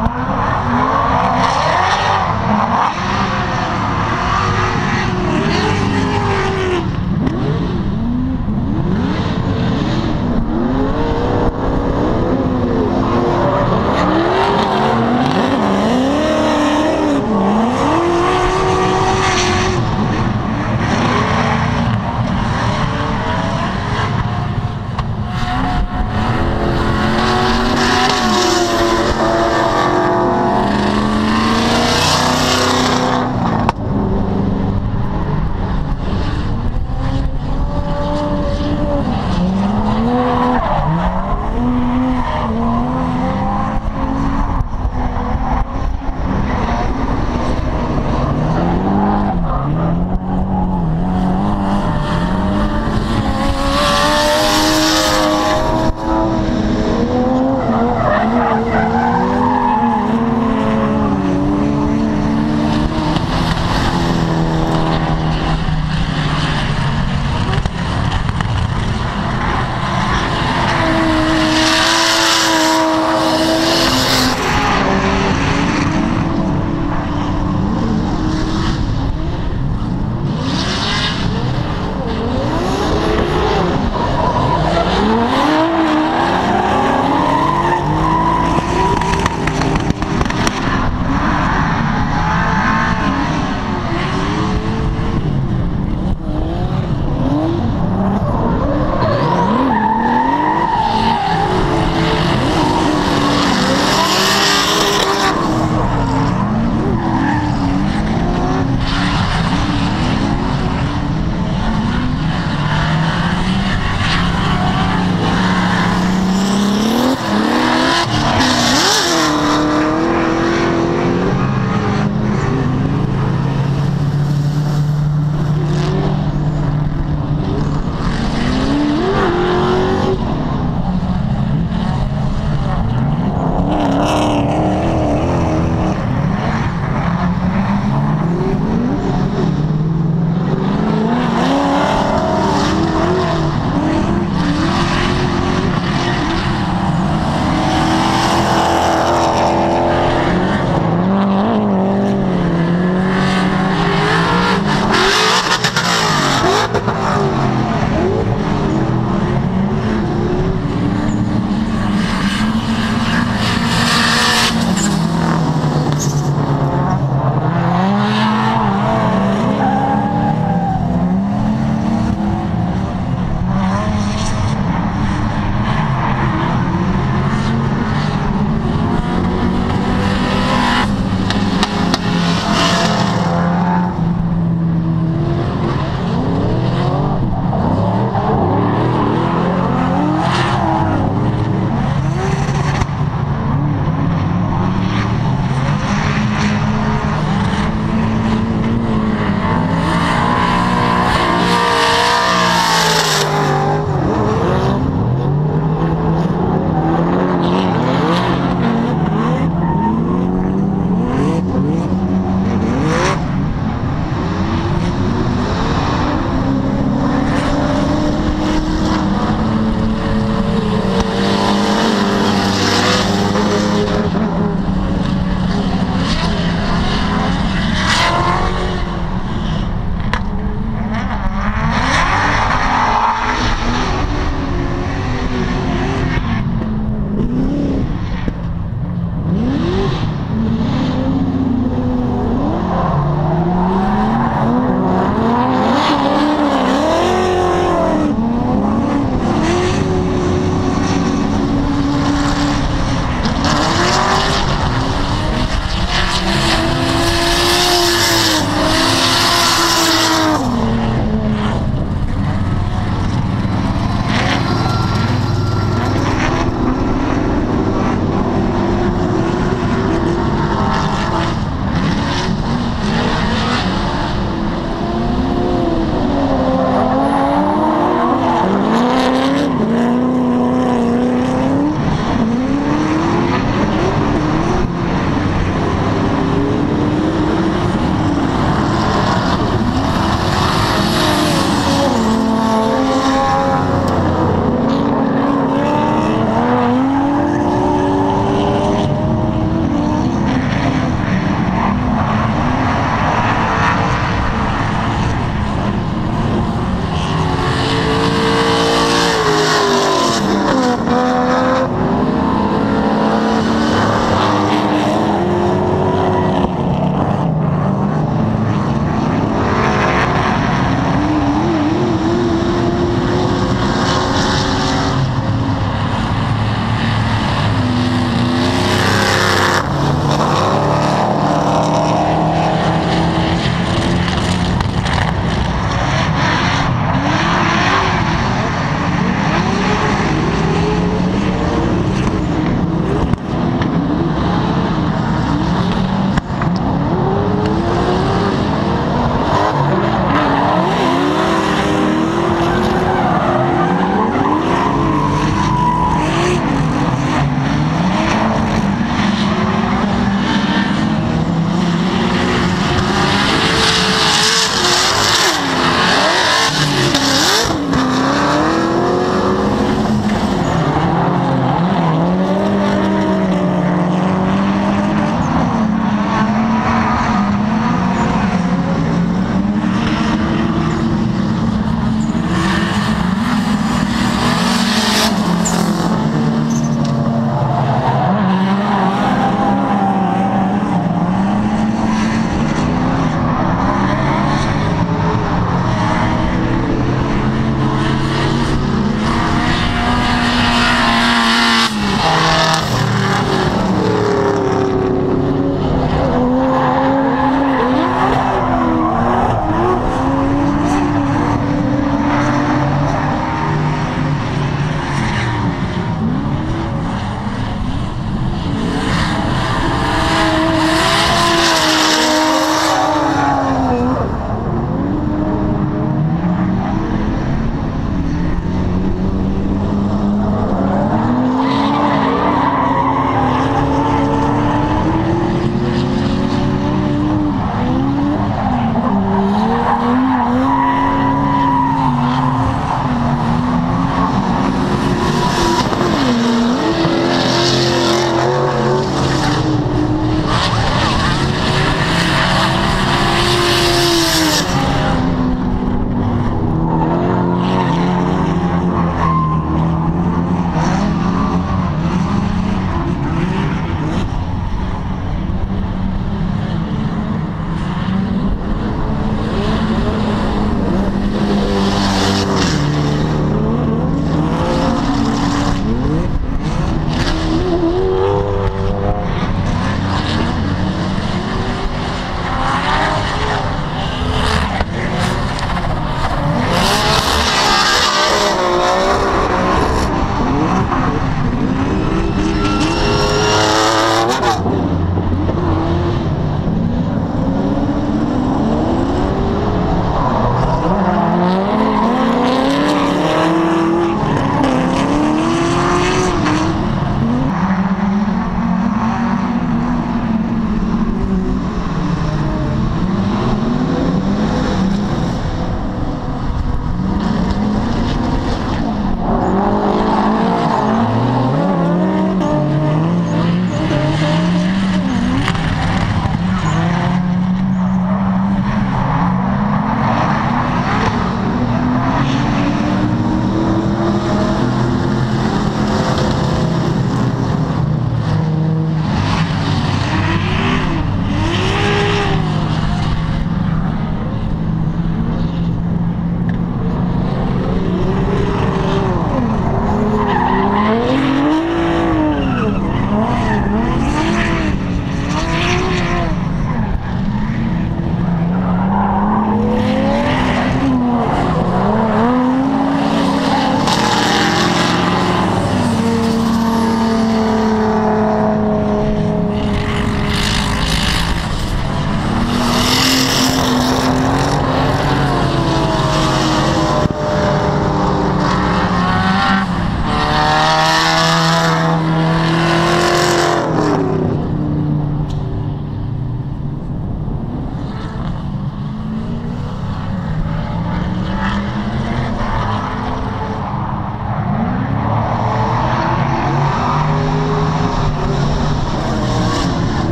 Wow.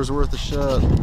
Hours worth of shot.